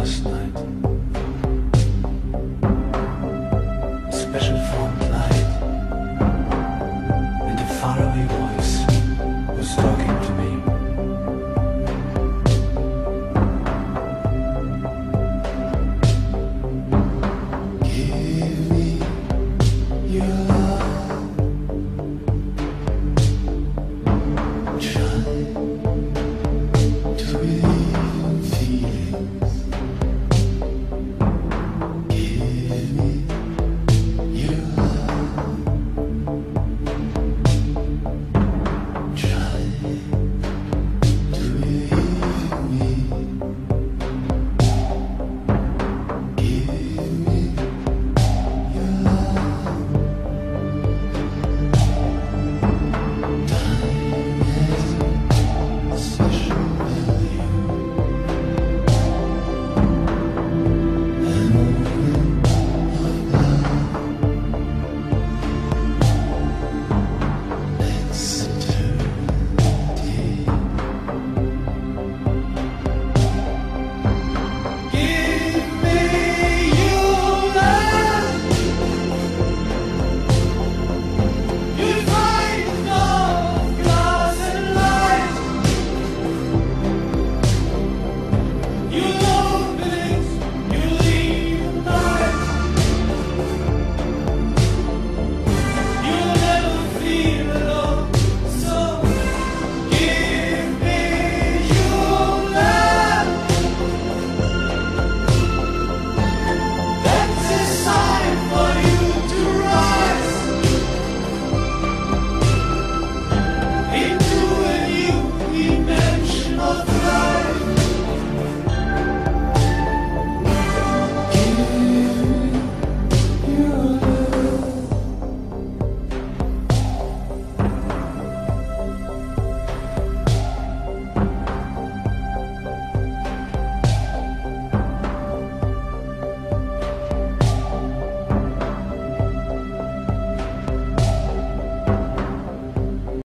last night. A special form light, and a faraway voice was talking to me.